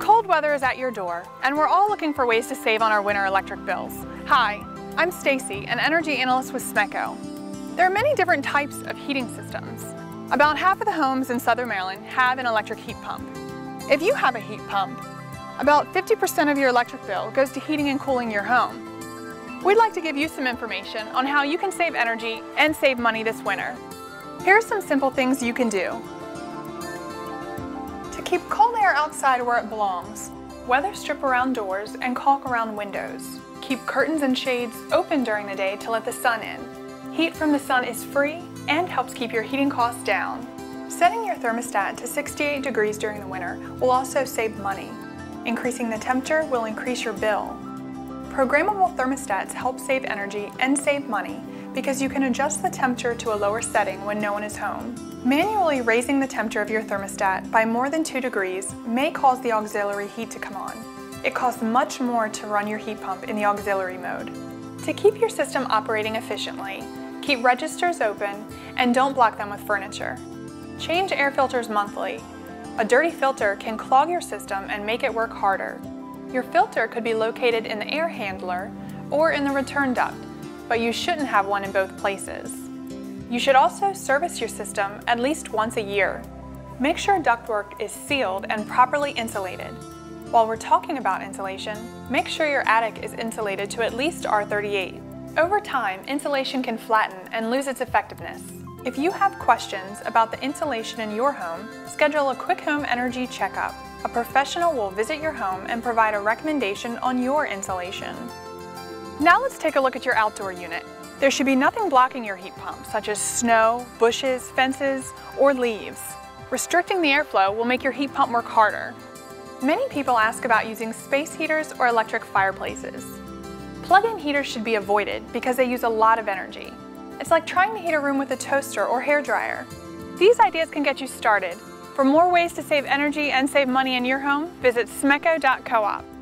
Cold weather is at your door, and we're all looking for ways to save on our winter electric bills. Hi, I'm Stacy, an energy analyst with SMECO. There are many different types of heating systems. About half of the homes in Southern Maryland have an electric heat pump. If you have a heat pump, about 50% of your electric bill goes to heating and cooling your home. We'd like to give you some information on how you can save energy and save money this winter. Here are some simple things you can do. To keep cold air outside where it belongs, weather strip around doors and caulk around windows. Keep curtains and shades open during the day to let the sun in. Heat from the sun is free and helps keep your heating costs down. Setting your thermostat to 68 degrees during the winter will also save money. Increasing the temperature will increase your bill. Programmable thermostats help save energy and save money because you can adjust the temperature to a lower setting when no one is home. Manually raising the temperature of your thermostat by more than 2 degrees may cause the auxiliary heat to come on. It costs much more to run your heat pump in the auxiliary mode. To keep your system operating efficiently, keep registers open and don't block them with furniture. Change air filters monthly. A dirty filter can clog your system and make it work harder. Your filter could be located in the air handler or in the return duct, but you shouldn't have one in both places. You should also service your system at least once a year. Make sure ductwork is sealed and properly insulated. While we're talking about insulation, make sure your attic is insulated to at least R38. Over time, insulation can flatten and lose its effectiveness. If you have questions about the insulation in your home, schedule a quick home energy checkup. A professional will visit your home and provide a recommendation on your insulation. Now let's take a look at your outdoor unit. There should be nothing blocking your heat pump, such as snow, bushes, fences, or leaves. Restricting the airflow will make your heat pump work harder. Many people ask about using space heaters or electric fireplaces. Plug-in heaters should be avoided because they use a lot of energy. It's like trying to heat a room with a toaster or hair dryer. These ideas can get you started. For more ways to save energy and save money in your home, visit smeco.coop.